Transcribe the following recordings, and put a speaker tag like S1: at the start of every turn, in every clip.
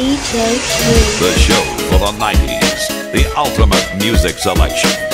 S1: DJ Q.
S2: The show for the 90s. The ultimate music selection.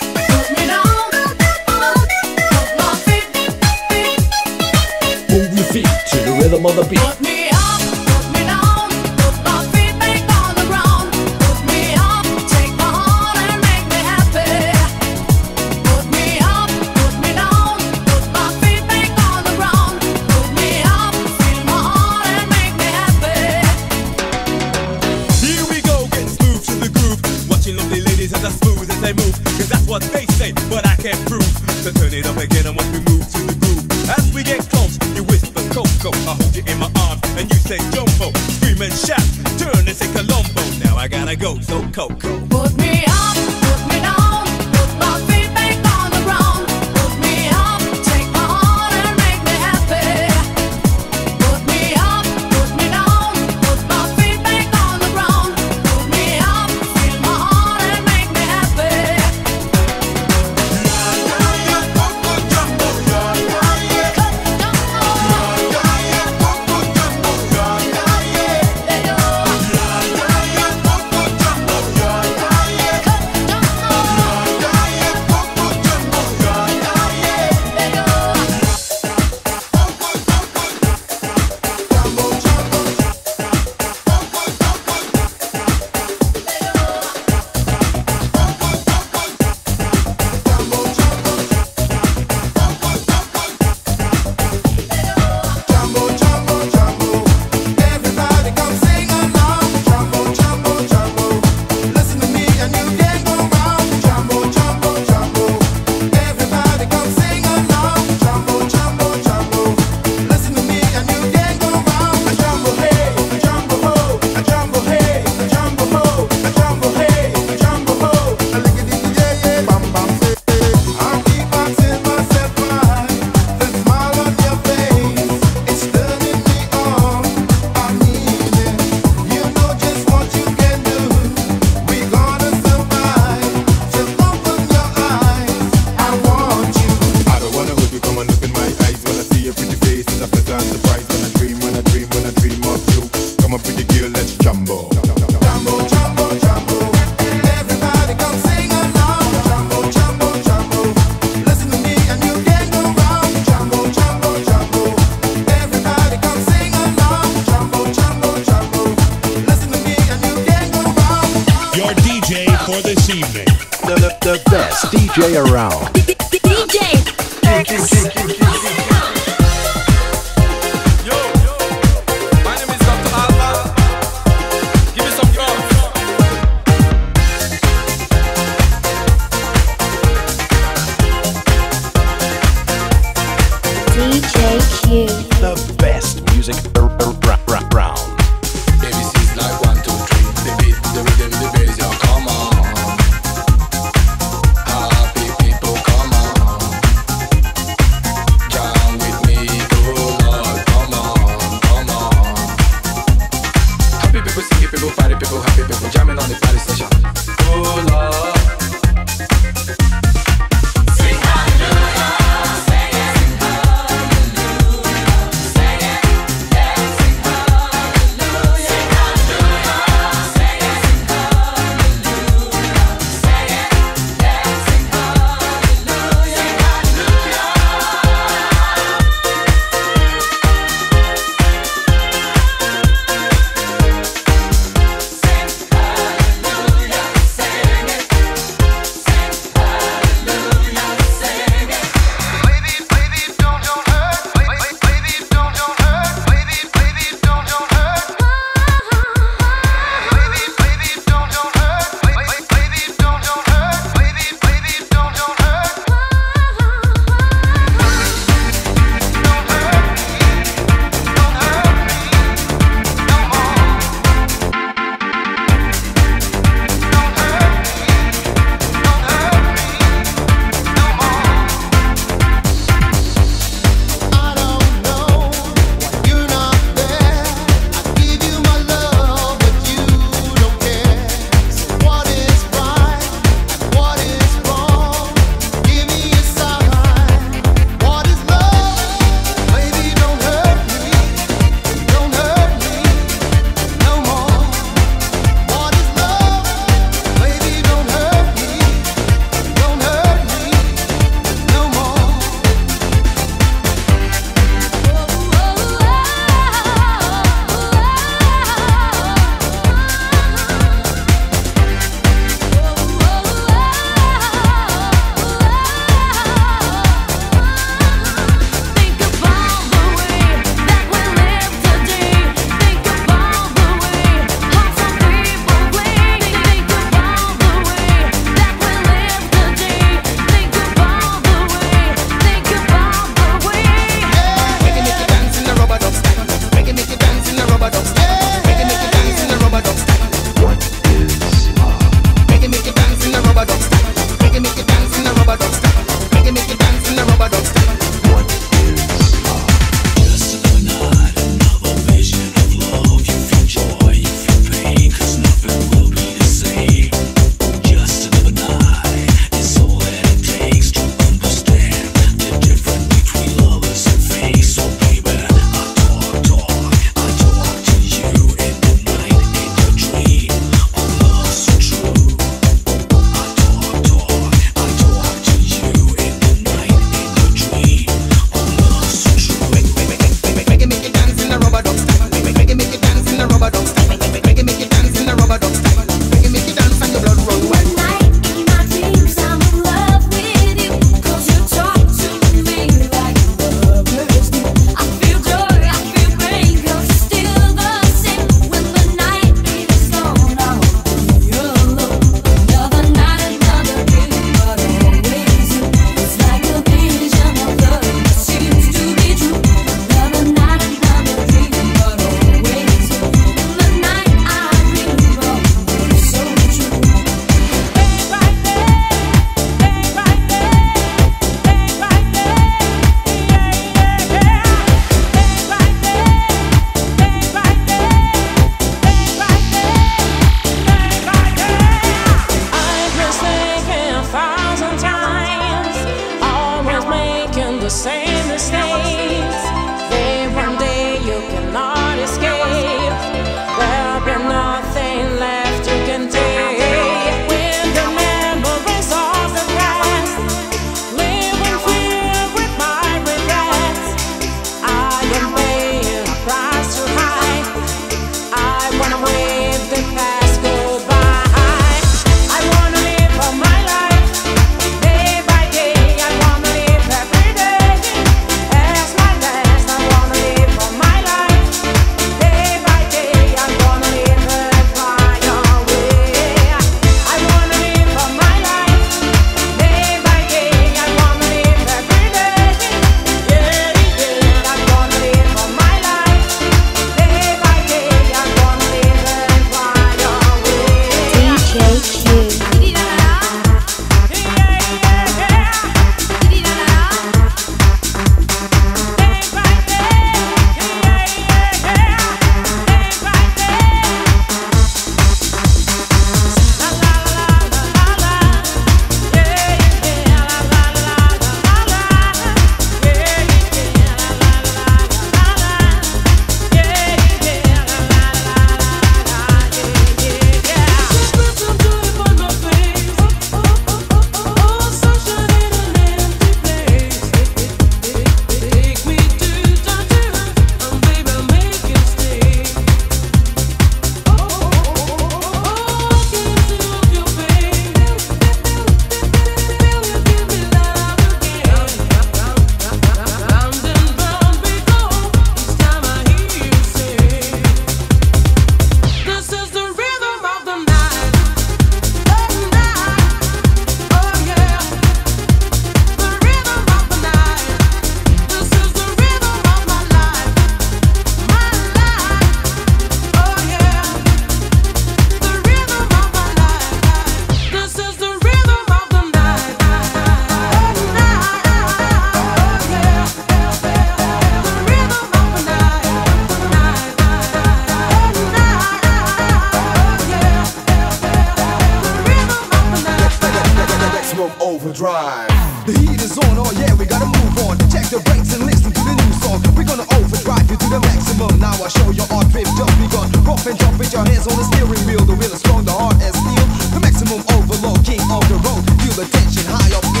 S3: hands
S4: on the
S2: steering wheel, the wheel is strong, the heart is steel. The maximum overload, king of the road. Feel the tension high up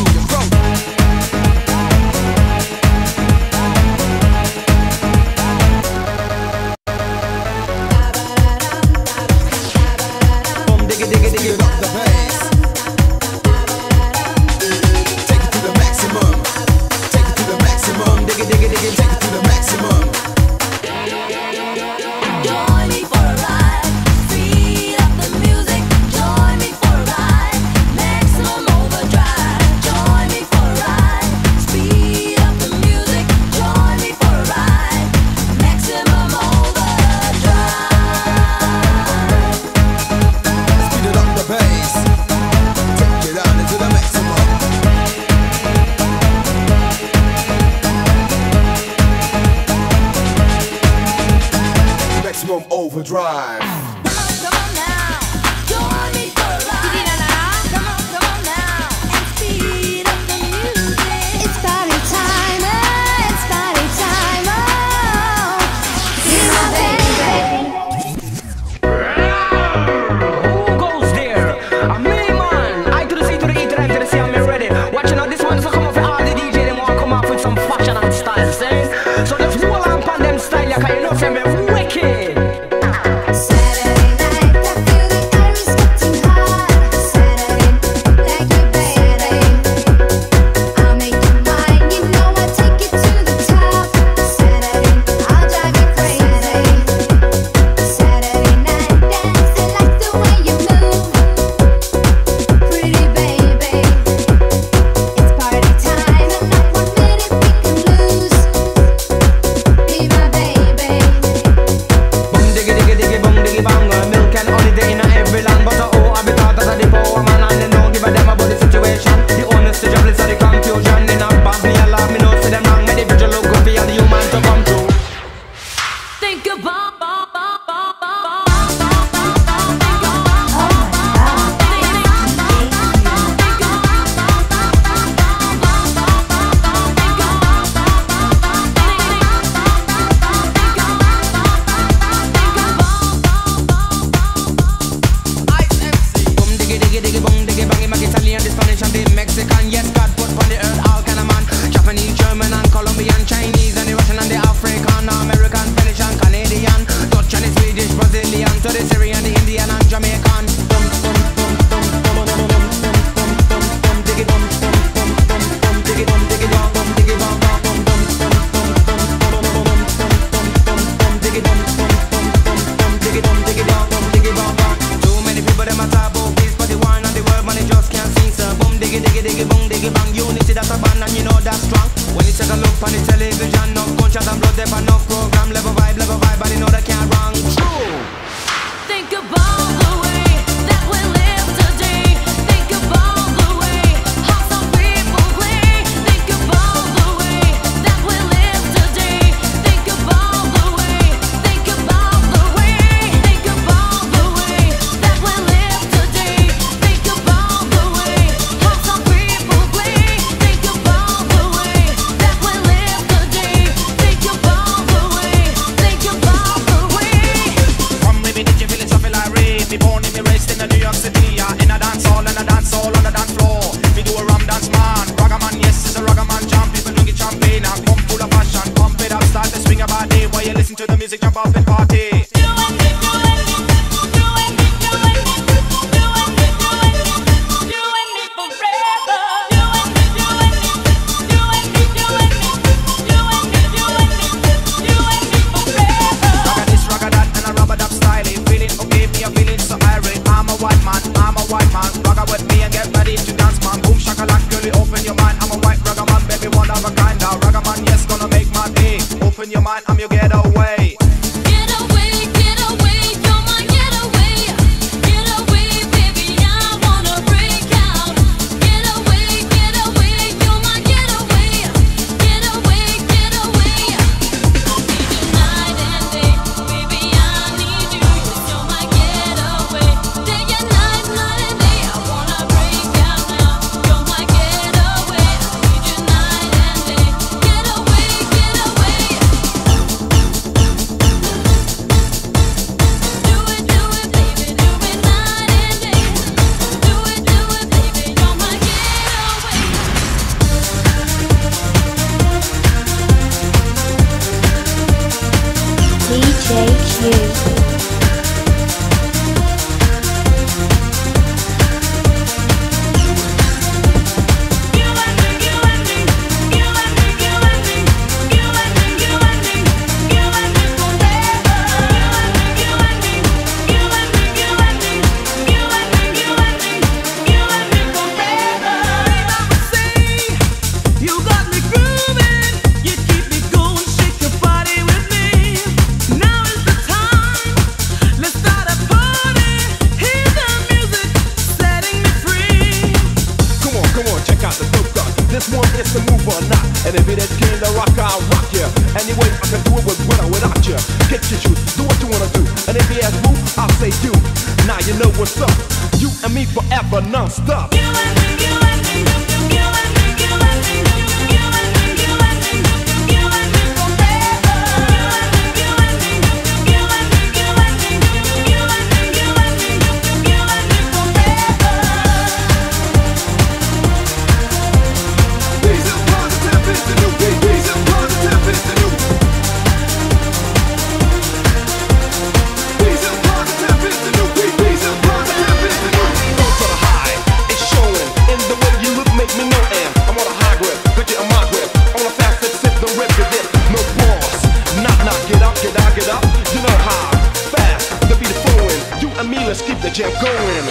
S5: that strong. When you take a look on the television No gunshot and blood, they've enough program. Level vibe, level vibe, but you know they can't wrong. True
S2: Think about
S6: you and me.
S5: jet going.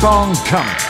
S7: song coming.